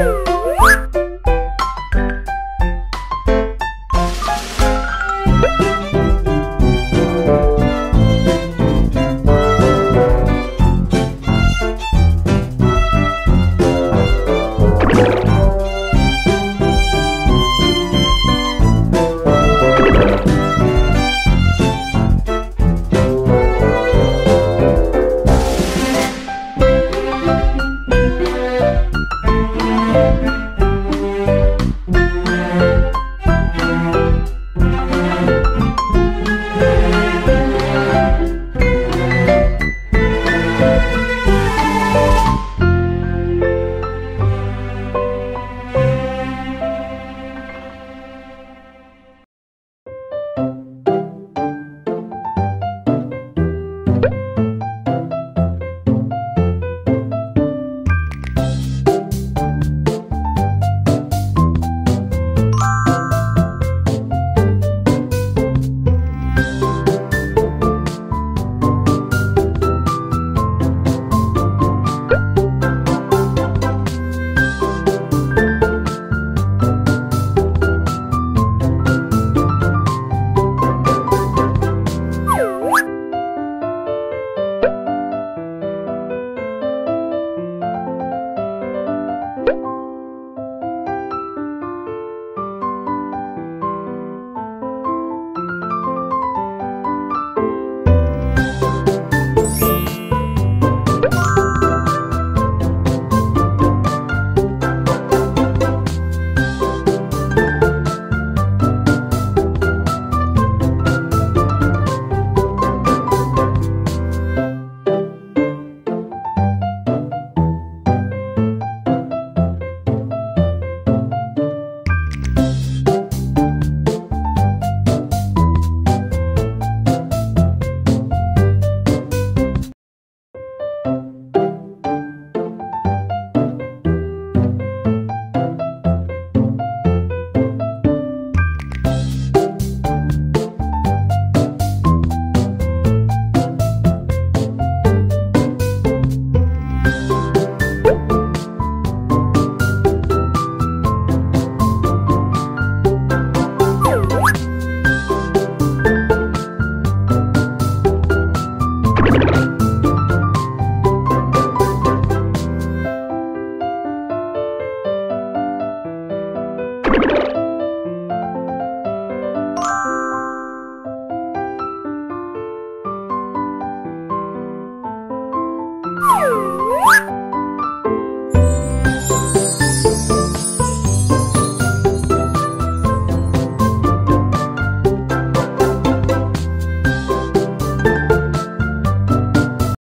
Bye.